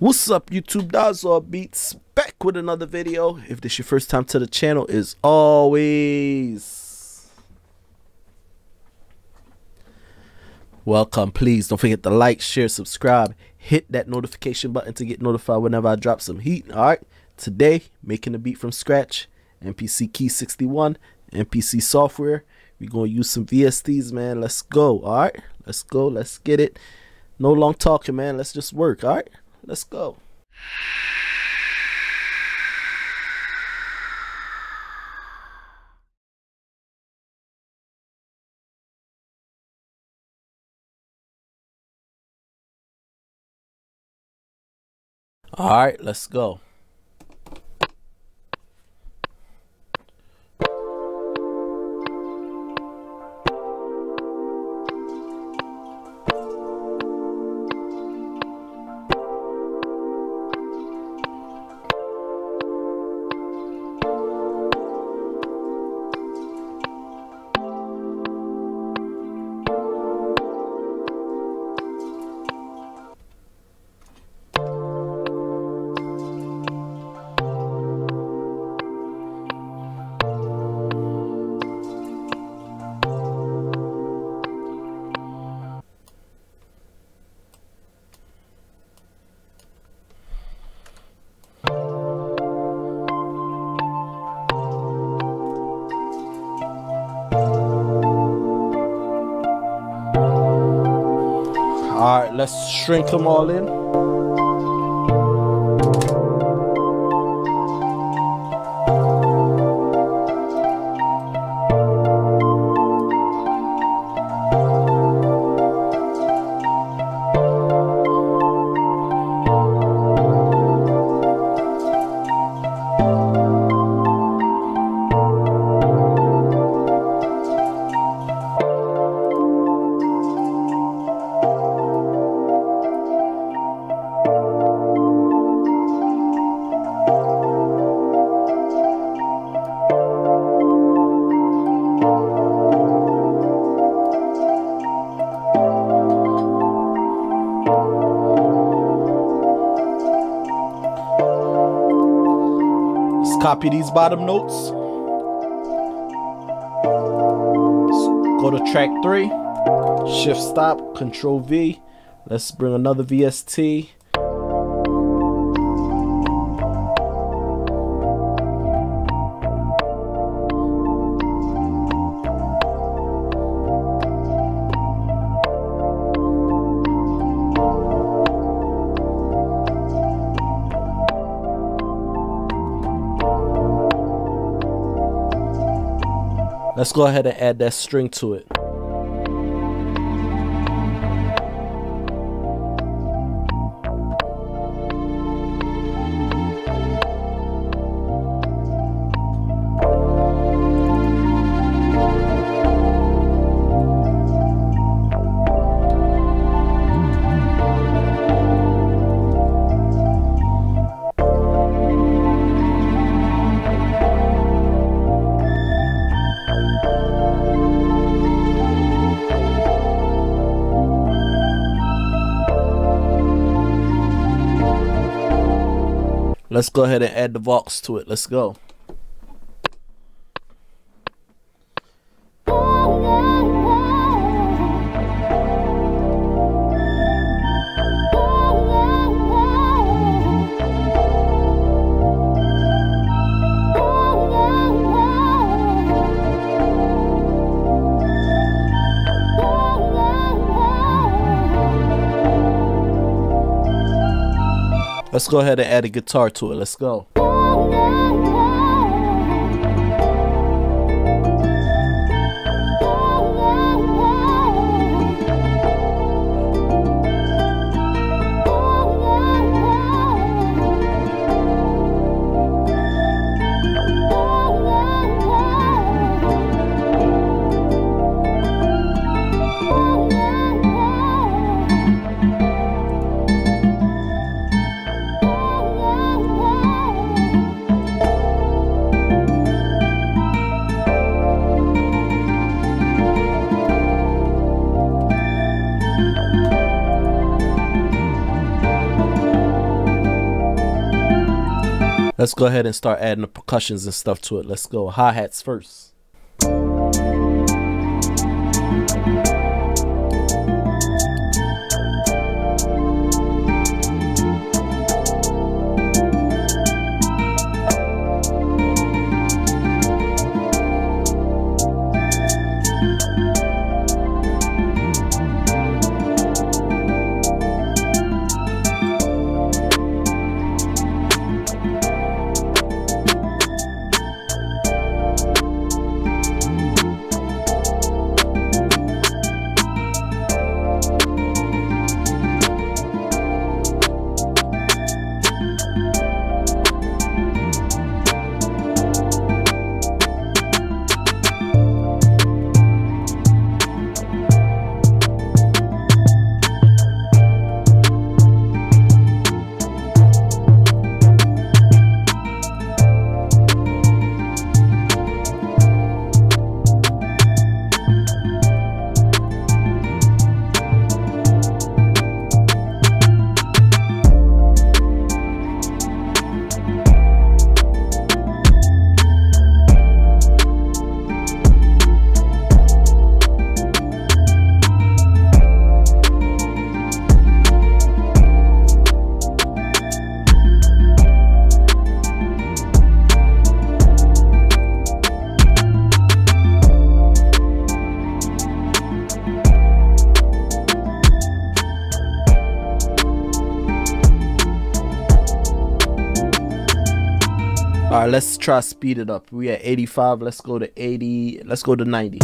What's up YouTube Doswell Beats back with another video. If this your first time to the channel is always welcome. Please don't forget to like, share, subscribe, hit that notification button to get notified whenever I drop some heat. Alright. Today, making a beat from scratch, MPC Key 61, MPC software. We're gonna use some VSTs, man. Let's go. Alright. Let's go. Let's get it. No long talking, man. Let's just work. Alright. Let's go. All right, let's go. All right, let's shrink them all in. Copy these bottom notes. Go to track three. Shift stop, control V. Let's bring another VST. Let's go ahead and add that string to it. Let's go ahead and add the Vox to it. Let's go. Let's go ahead and add a guitar to it. Let's go. Let's go ahead and start adding the percussions and stuff to it. Let's go. Hi hats first. All right, let's try speed it up. We at 85. Let's go to 80. Let's go to 90.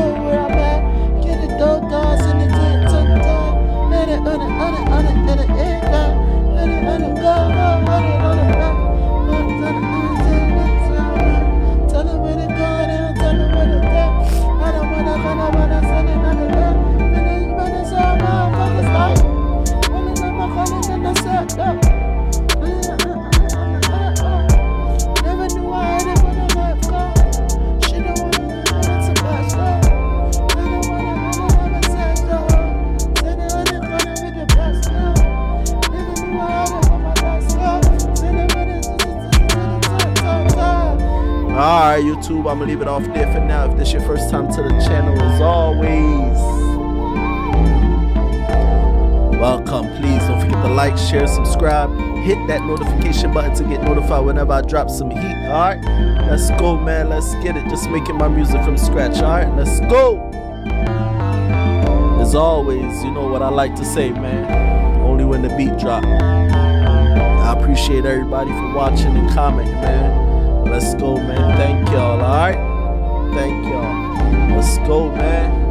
know where I'm at. Get it done. Alright, YouTube, I'm gonna leave it off there for now. If this your first time to the channel, as always, welcome. Please don't forget to like, share, subscribe, hit that notification button to get notified whenever I drop some heat. Alright, let's go, man. Let's get it. Just making my music from scratch. Alright, let's go. As always, you know what I like to say, man. Only when the beat drop. I appreciate everybody for watching and commenting, man. Let's go, man. Thank y'all, alright? Thank y'all. Let's go, man.